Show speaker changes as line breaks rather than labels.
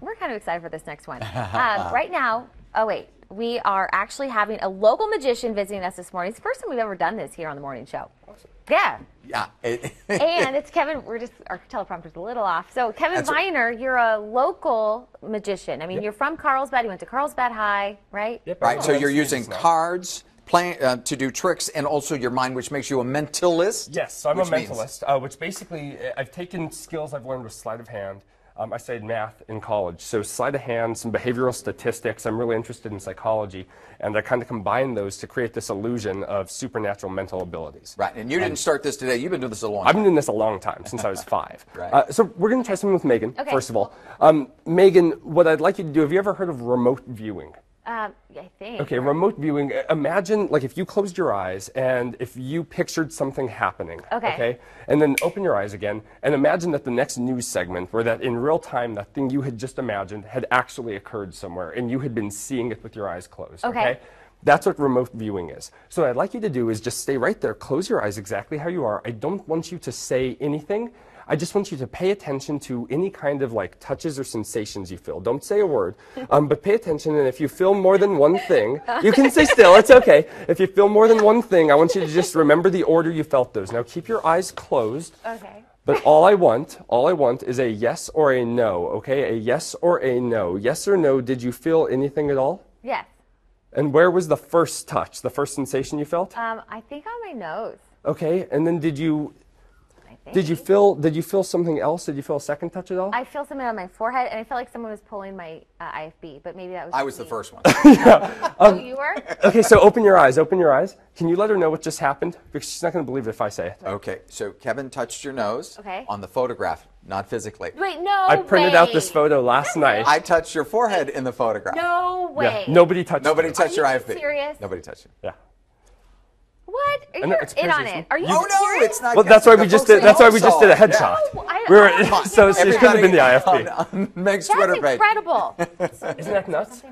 we're kind of excited for this next one. Um, right now, oh wait, we are actually having a local magician visiting us this morning. It's the first time we've ever done this here on the morning show. Awesome.
Yeah. Yeah.
And it's Kevin. We're just our teleprompter's a little off. So Kevin
That's right.
Viner, you're a local magician. I mean, you're from Carlsbad. You went to Carlsbad High, right?
Yep.
right. So
Oh,
you're using cards playing uh, to do tricks, and also your mind, which makes you a mentalist.
Yes, so I'm
which
a
means-
mentalist, uh, which basically uh, I've taken skills I've learned with sleight of hand. Um, I studied math in college, so sleight of hand, some behavioral statistics. I'm really interested in psychology, and I kind of combine those to create this illusion of supernatural mental abilities.
Right. And you didn't start this today. You've been doing this a long time.
I've been doing this a long time, since I was five.
Right.
Uh, so we're going to try something with Megan,
Okay.
first of all. Um, Megan, what I'd like you to do, have you ever heard of remote viewing?
Um, I think.
Okay, remote viewing. uh, Imagine like if you closed your eyes and if you pictured something happening.
Okay. okay.
And then open your eyes again and imagine that the next news segment, where that in real time that thing you had just imagined had actually occurred somewhere and you had been seeing it with your eyes closed.
Okay.
That's what remote viewing is. So what I'd like you to do is just stay right there, close your eyes exactly how you are. I don't want you to say anything. I just want you to pay attention to any kind of like touches or sensations you feel. Don't say a word, um, but pay attention. And if you feel more than one thing, you can stay still. It's okay. If you feel more than one thing, I want you to just remember the order you felt those. Now keep your eyes closed.
Okay.
But all I want, all I want is a yes or a no, okay? A yes or a no. Yes or no, did you feel anything at all?
Yes.
And where was the first touch, the first sensation you felt?
Um, I think on my nose.
Okay, and then did you. Did you feel did you feel something else? Did you feel a second touch at all?
I feel something on my forehead, and I felt like someone was pulling my uh, IFB, but maybe that was.
I
just
was the first one.
Oh, you were?
okay, so open your eyes. Open your eyes. Can you let her know what just happened? Because she's not going to believe it if I say it.
okay. So Kevin touched your nose
Okay.
on the photograph, not physically.
Wait, no.
I printed out this photo last night.
I touched your forehead in the photograph.
No way.
Yeah, nobody touched.
Nobody
it.
touched
you
your
being
IFB.
serious?
Nobody touched you.
Yeah.
What? Are you
it's
in on it? Are you?
Oh no,
serious?
it's not.
Well, that's why we just did. That's why we just did a headshot.
No, I-
we were,
I-
so it couldn't have been the
Everybody
IFB.
on, on Meg's
That's
Twitter page.
incredible.
Isn't that nuts?